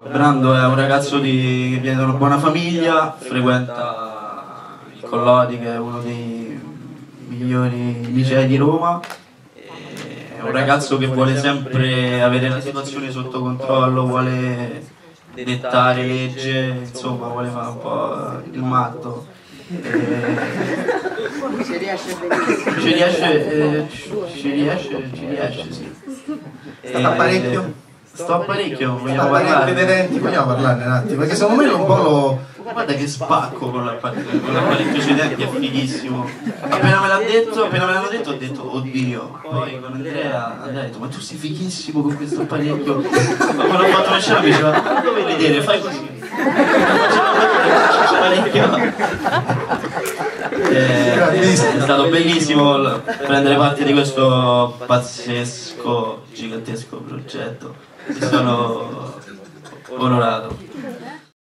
Brando è un ragazzo di, che viene da una buona famiglia, frequenta il Collodi che è uno dei migliori licei di Roma. È un ragazzo che vuole sempre avere la situazione sotto controllo, vuole dettare legge, insomma vuole fare un po' il matto. Ci riesce benissimo. Ci riesce, eh, ci riesce, ci riesce, sì. Sta parecchio? Sto parecchio, vogliamo parlare? dei denti, vogliamo parlarne un attimo, perché secondo me un po' lo... Guarda che spacco con l'apparecchio con l'apparecchio sui denti, è fighissimo. Appena me l'ha detto, appena me l'hanno detto ho detto oddio. Poi con Andrea, Andrea ha detto ma tu sei fighissimo con questo apparecchio. Ma quando ho fatto la scena mi diceva ma dove vedere, fai così. Eh, è stato bellissimo prendere parte di questo pazzesco, gigantesco progetto. Sono onorato.